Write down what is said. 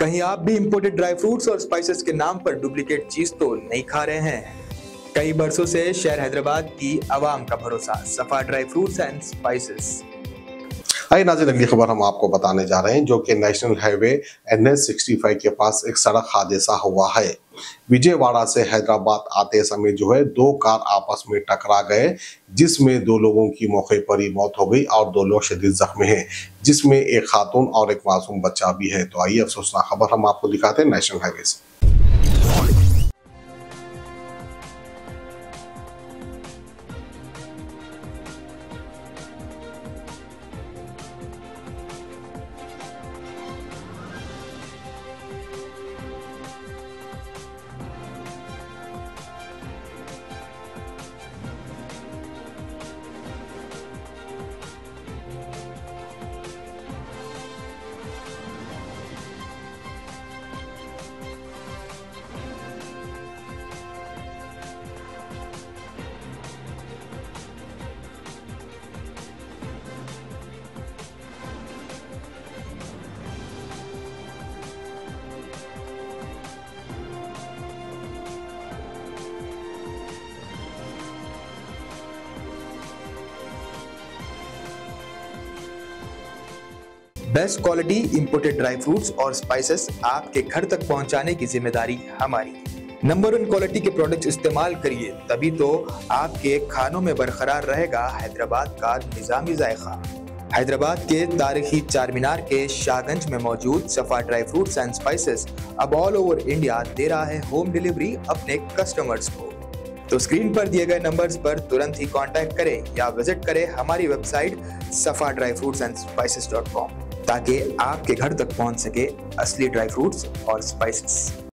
कहीं आप भी इम्पोर्टेड ड्राई फ्रूट्स और स्पाइसेस के नाम पर डुप्लीकेट चीज़ तो नहीं खा रहे हैं। कई बरसों से शहर हैदराबाद की आवाम का भरोसा, Safa dry fruits and spices आई नाजिल अगली खबर हम आपको बताने जा रहे हैं, जो कि national highway N S sixty five के पास एक सड़क हादसा हुआ है। विजयवाड़ा से हैदराबाद आते समय जो है दो कार आपस में टकरा गए, जिसमें दो लोगों की मौके पर ही मौत हो गई और दो लोग शदीद जख्मी हैं, जिसमें एक खातून और एक मासूम बच्चा भी है। तो आइए अफसोसनाक खबर हम आपको दिखाते हैं नेशनल हाईवे से। Best quality imported dry fruits और स्पाइसेस आपके घर तक पहुँचाने की ज़िम्मेदारी हमारी। नंबर वन क्वालिटी के प्रोडक्ट्स इस्तेमाल करिए, तभी तो आपके खानों में बरकरार रहेगा हैदराबाद का निज़ामी जायका। हैदराबाद के तारीखी चार मीनार के शाहगंज में मौजूद Safa dry fruits and spices अब ऑल ओवर इंडिया दे रहा है होम डिलीवरी अपने कस्टमर्स को। तो स्क्रीन पर दिए गए नंबर्स पर तुरंत ही कांटेक्ट करें या विज़िट करें हमारी website Safa dry fruits and spices dot com ताकि आपके घर तक पहुँच सके असली ड्राई फ्रूट्स और स्पाइसेस